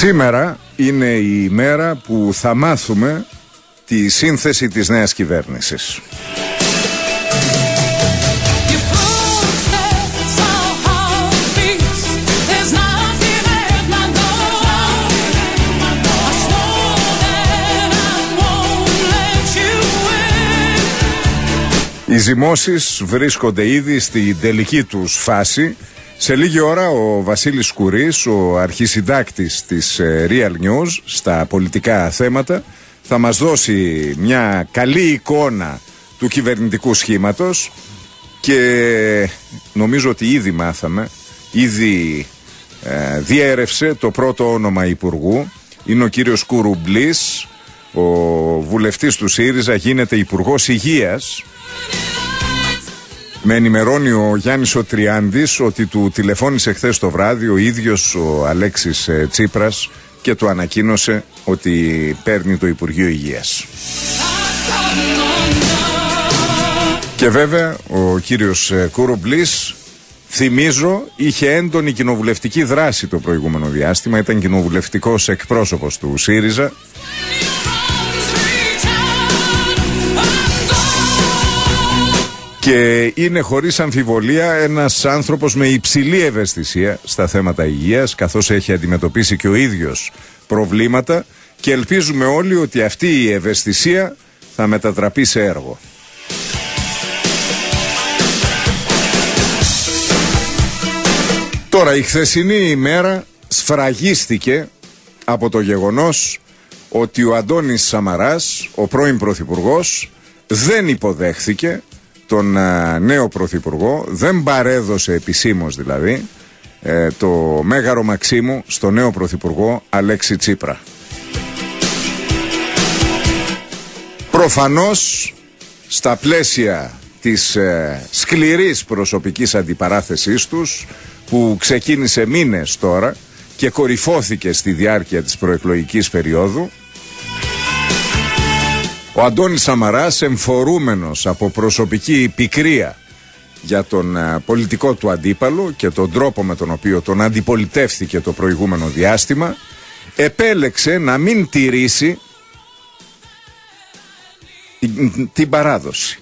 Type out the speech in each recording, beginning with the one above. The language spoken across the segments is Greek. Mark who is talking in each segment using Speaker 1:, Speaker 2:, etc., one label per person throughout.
Speaker 1: Σήμερα είναι η ημέρα που θα μάθουμε τη σύνθεση της νέας κυβέρνησης. Οι ζυμώσεις βρίσκονται ήδη στην τελική τους φάση. Σε λίγη ώρα ο Βασίλης Κουρής, ο αρχισυντάκτης της ε, Real News στα πολιτικά θέματα, θα μας δώσει μια καλή εικόνα του κυβερνητικού σχήματος και νομίζω ότι ήδη μάθαμε, ήδη ε, διέρευσε το πρώτο όνομα υπουργού. Είναι ο κύριος Κουρουμπλής, ο βουλευτής του ΣΥΡΙΖΑ, γίνεται υπουργός υγείας με ενημερώνει ο Γιάννης ο Τριάντης ότι του τηλεφώνησε χθες το βράδυ ο ίδιος ο Αλέξης ε, Τσίπρας και του ανακοίνωσε ότι παίρνει το Υπουργείο Υγείας. Και βέβαια ο κύριος ε, Κούρομπλης θυμίζω είχε έντονη κοινοβουλευτική δράση το προηγούμενο διάστημα ήταν κοινοβουλευτικός εκπρόσωπος του ΣΥΡΙΖΑ και είναι χωρίς αμφιβολία ένας άνθρωπος με υψηλή ευαισθησία στα θέματα υγείας καθώς έχει αντιμετωπίσει και ο ίδιος προβλήματα και ελπίζουμε όλοι ότι αυτή η ευαισθησία θα μετατραπεί σε έργο. Τώρα η χθεσινή ημέρα σφραγίστηκε από το γεγονός ότι ο Αντώνης Σαμαράς, ο πρώην Πρωθυπουργός, δεν υποδέχθηκε τον ε, νέο Πρωθυπουργό, δεν παρέδωσε επισήμως δηλαδή, ε, το Μέγαρο Μαξίμου στο νέο Πρωθυπουργό Αλέξη Τσίπρα. Προφανώς στα πλαίσια της ε, σκληρής προσωπικής αντιπαράθεσής τους που ξεκίνησε μήνες τώρα και κορυφώθηκε στη διάρκεια της προεκλογικής περίοδου ο Αντώνης Σαμαράς εμφορούμενος από προσωπική πικρία για τον ε, πολιτικό του αντίπαλο και τον τρόπο με τον οποίο τον αντιπολιτεύθηκε το προηγούμενο διάστημα επέλεξε να μην τηρήσει την, την παράδοση.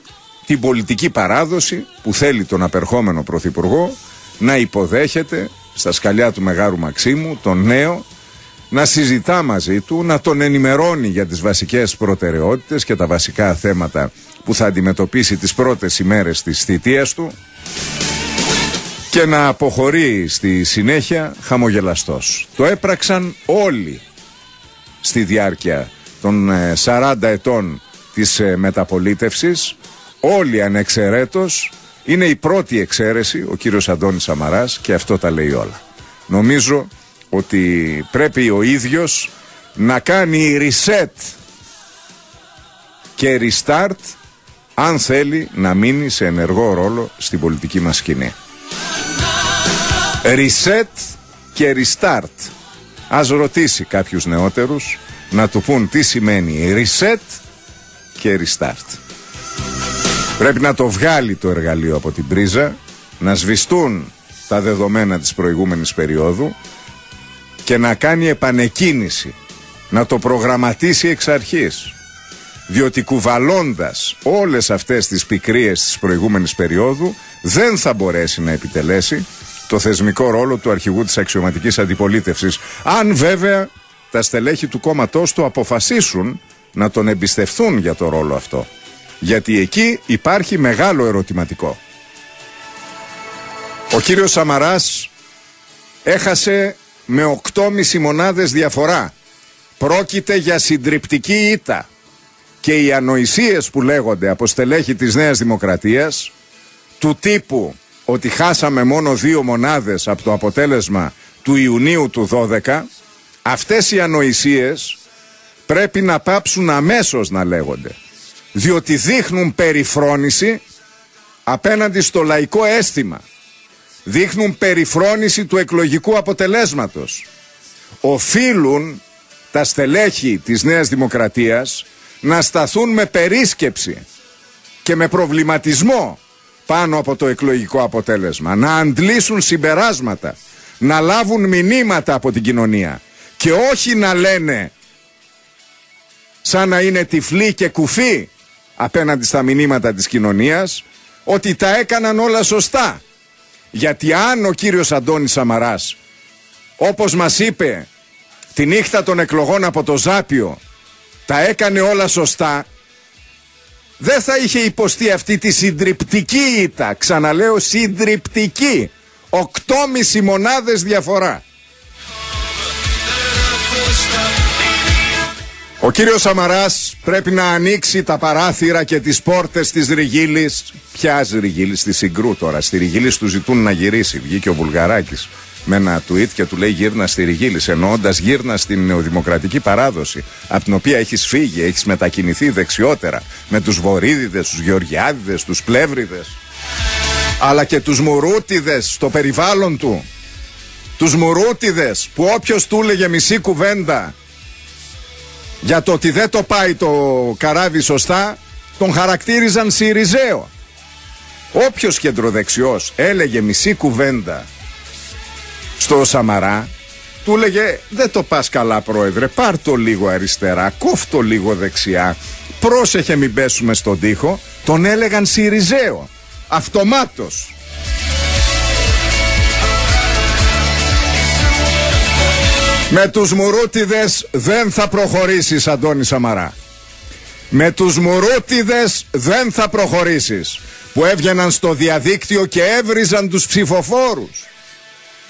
Speaker 1: Την πολιτική παράδοση που θέλει τον απερχόμενο πρωθυπουργό να υποδέχεται στα σκαλιά του Μεγάρου Μαξίμου τον νέο να συζητά μαζί του, να τον ενημερώνει για τις βασικές προτεραιότητες και τα βασικά θέματα που θα αντιμετωπίσει τις πρώτες ημέρες της θητείας του και να αποχωρεί στη συνέχεια χαμογελαστός. Το έπραξαν όλοι στη διάρκεια των 40 ε, ετών της ε, μεταπολίτευσης, όλοι ανεξαιρέτως, είναι η πρώτη εξαίρεση ο κύριος Αντώνης Σαμαράς και αυτό τα λέει όλα. Νομίζω ότι πρέπει ο ίδιος να κάνει reset και restart αν θέλει να μείνει σε ενεργό ρόλο στην πολιτική μας σκηνή. Reset και restart. Ας ρωτήσει κάποιους νεότερους να του πούν τι σημαίνει reset και restart. Πρέπει να το βγάλει το εργαλείο από την πρίζα, να σβηστούν τα δεδομένα της προηγούμενης περίοδου και να κάνει επανεκκίνηση, να το προγραμματίσει εξ αρχής. Διότι κουβαλώντας όλες αυτές τις πικρίες της προηγούμενης περίοδου δεν θα μπορέσει να επιτελέσει το θεσμικό ρόλο του αρχηγού της αξιωματικής αντιπολίτευσης. Αν βέβαια τα στελέχη του κόμματός του αποφασίσουν να τον εμπιστευθούν για το ρόλο αυτό. Γιατί εκεί υπάρχει μεγάλο ερωτηματικό. Ο κύριος Σαμαράς έχασε με 8,5 μονάδες διαφορά. Πρόκειται για συντριπτική ήττα. Και οι ανοησίες που λέγονται από στελέχη της Νέας Δημοκρατίας του τύπου ότι χάσαμε μόνο δύο μονάδες από το αποτέλεσμα του Ιουνίου του 12 αυτές οι ανοησίες πρέπει να πάψουν αμέσως να λέγονται διότι δείχνουν περιφρόνηση απέναντι στο λαϊκό αίσθημα δείχνουν περιφρόνηση του εκλογικού αποτελέσματος. Οφείλουν τα στελέχη της Νέας Δημοκρατίας να σταθούν με περίσκεψη και με προβληματισμό πάνω από το εκλογικό αποτέλεσμα, να αντλήσουν συμπεράσματα, να λάβουν μηνύματα από την κοινωνία και όχι να λένε σαν να είναι τυφλοί και κουφοί απέναντι στα μηνύματα της κοινωνίας ότι τα έκαναν όλα σωστά. Γιατί αν ο κύριος Αντώνης Σαμαράς όπως μας είπε τη νύχτα των εκλογών από το Ζάπιο τα έκανε όλα σωστά δεν θα είχε υποστεί αυτή τη συντριπτική ήττα. Ξαναλέω συντριπτική. Οκτώμιση μονάδες διαφορά. Ο κύριος Σαμαράς πρέπει να ανοίξει τα παράθυρα και τις πόρτες της Ριγίλης. Ποιας Ριγίλης, στη Συγκρού τώρα. Στη Ριγίλης του ζητούν να γυρίσει. Βγήκε ο Βουλγαράκης με ένα tweet και του λέει γύρνα στη Ριγίλη, εννοώντας γύρνα στην νεοδημοκρατική παράδοση, από την οποία έχεις φύγει, έχεις μετακινηθεί δεξιότερα με τους Βορύδιδες, τους Γεωργιάδιδες, τους Πλεύριδες, αλλά και τους Μουρούτιδες στο περιβάλλον του. Τους Μουρούτιδες που όποιος του έλεγε μισή κουβέντα για το ότι δεν το πάει το καράβι σωστά, τον χαρακτήριζαν Σιριζέο. Όποιος κεντροδεξιός έλεγε μισή κουβέντα στο Σαμαρά του έλεγε δεν το πας καλά πρόεδρε πάρ το λίγο αριστερά κόφτο λίγο δεξιά πρόσεχε μην πέσουμε στον τοίχο τον έλεγαν Σιριζέο αυτομάτως Με τους μουρούτιδες δεν θα προχωρήσεις Αντώνη Σαμαρά Με τους μουρούτιδες δεν θα προχωρήσεις Που έβγαιναν στο διαδίκτυο και έβριζαν τους ψηφοφόρους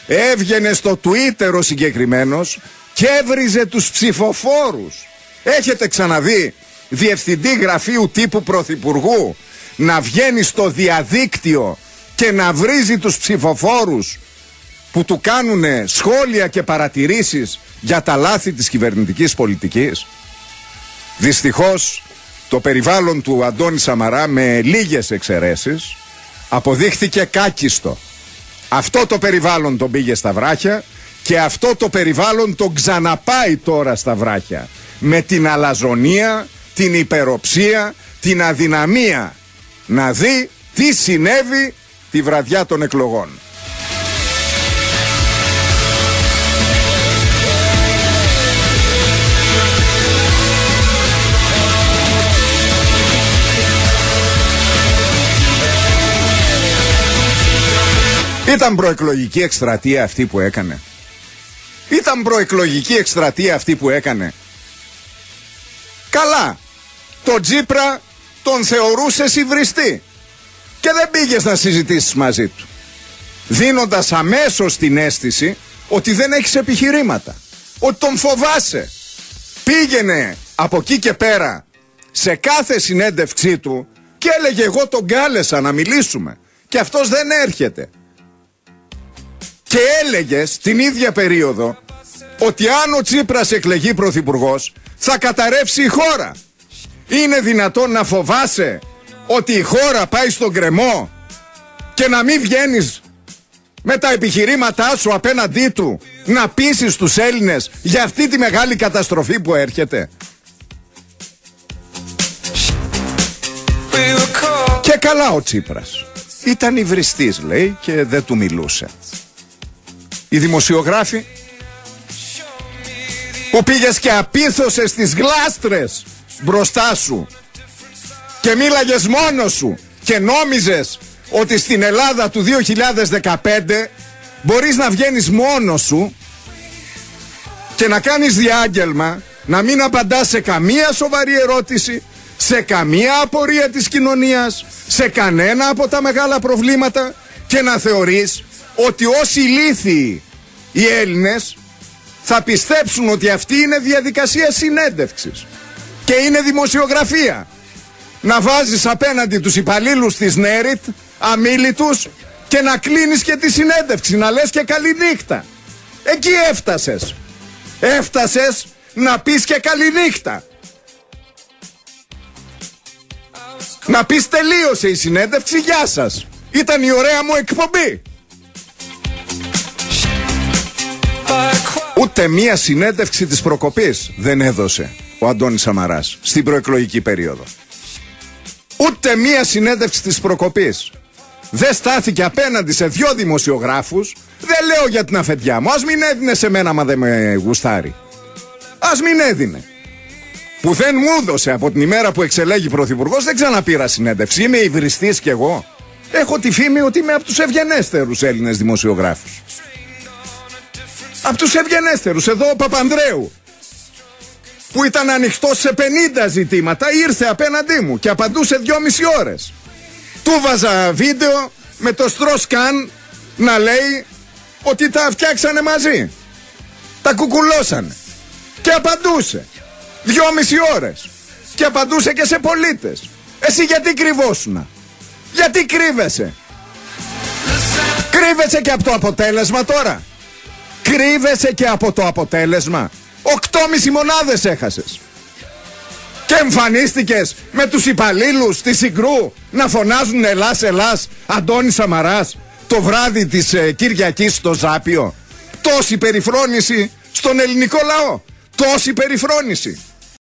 Speaker 1: έβγαινε στο Twitter ο συγκεκριμένος και έβριζε τους ψηφοφόρους. Έχετε ξαναδεί διευθυντή γραφείου τύπου πρωθυπουργού να βγαίνει στο διαδίκτυο και να βρίζει τους ψηφοφόρους που του κάνουν σχόλια και παρατηρήσεις για τα λάθη της κυβερνητικής πολιτικής. Δυστυχώς το περιβάλλον του Αντώνη Σαμαρά με λίγες εξαιρέσεις αποδείχθηκε κάκιστο. Αυτό το περιβάλλον τον πήγε στα βράχια και αυτό το περιβάλλον τον ξαναπάει τώρα στα βράχια. Με την αλαζονία, την υπεροψία, την αδυναμία να δει τι συνέβη τη βραδιά των εκλογών. Ήταν προεκλογική εκστρατεία αυτή που έκανε. Ήταν προεκλογική εκστρατεία αυτή που έκανε. Καλά. Το Τζίπρα τον θεωρούσε υβριστή. Και δεν πήγες να συζητήσεις μαζί του. Δίνοντας αμέσως την αίσθηση ότι δεν έχεις επιχειρήματα. Ότι τον φοβάσαι. Πήγαινε από εκεί και πέρα σε κάθε συνέντευξή του και έλεγε εγώ τον κάλεσα να μιλήσουμε. Και αυτός δεν έρχεται και έλεγε την ίδια περίοδο ότι αν ο Τσίπρας εκλεγεί πρωθυπουργός θα καταρρεύσει η χώρα. Είναι δυνατόν να φοβάσαι ότι η χώρα πάει στον κρεμό και να μην βγαίνεις με τα επιχειρήματά σου απέναντί του να πείσεις τους Έλληνες για αυτή τη μεγάλη καταστροφή που έρχεται. Και καλά ο Τσίπρας. Ήταν υβριστής λέει και δεν του μιλούσε οι δημοσιογράφοι που πήγες και απίθωσες τις γλάστρες μπροστά σου και μίλαγες μόνος σου και νόμιζες ότι στην Ελλάδα του 2015 μπορείς να βγαίνεις μόνος σου και να κάνεις διάγγελμα να μην απαντάς σε καμία σοβαρή ερώτηση σε καμία απορία της κοινωνίας σε κανένα από τα μεγάλα προβλήματα και να θεωρείς ότι όσοι ηλίθιοι οι Έλληνες θα πιστέψουν ότι αυτή είναι διαδικασία συνέντευξης και είναι δημοσιογραφία. Να βάζεις απέναντι τους υπαλλήλους της ΝΕΡΙΤ αμήλυτους και να κλείνεις και τη συνέντευξη, να λες και καληνύχτα. Εκεί έφτασες. Έφτασες να πεις και καληνύχτα. Να πεις τελείωσε η συνέντευξη, γεια σας. Ήταν η ωραία μου εκπομπή. Ούτε μία συνέντευξη της προκοπής δεν έδωσε ο Αντώνης Σαμαράς στην προεκλογική περίοδο. Ούτε μία συνέντευξη της προκοπής. Δεν στάθηκε απέναντι σε δυο δημοσιογράφους. Δεν λέω για την αφεντιά μου. Ας μην έδινε σε μένα μα δεν με γουστάρει. Ας μην έδινε. Που δεν μου έδωσε από την ημέρα που εξελέγει πρωθυπουργός δεν ξαναπήρα συνέντευξη. Είμαι υβριστής κι εγώ. Έχω τη φήμη ότι είμαι από τους ευγενέστερους Έλληνες δημοσιογράφους. Από τους ευγενέστερους. Εδώ ο Παπανδρέου που ήταν ανοιχτό σε 50 ζητήματα ήρθε απέναντί μου και απαντούσε δυόμιση ώρες. Του βάζα βίντεο με το στροσκάν να λέει ότι τα φτιάξανε μαζί. Τα κουκουλώσανε. Και απαντούσε. Δυόμιση ώρες. Και απαντούσε και σε πολίτες. Εσύ γιατί κρυβόσουνα; Γιατί κρύβεσαι; Κρύβεσαι και από το αποτέλεσμα τώρα. Κρύβεσαι και από το αποτέλεσμα. Οκτώμιση μονάδες έχασες. Και εμφανίστηκες με τους υπαλλήλους της Συγκρού να φωνάζουν Ελλάς, Ελλάς, Αντώνη Σαμαράς το βράδυ της ε, Κυριακής στο Ζάπιο. Τόση περιφρόνηση στον ελληνικό λαό. Τόση περιφρόνηση.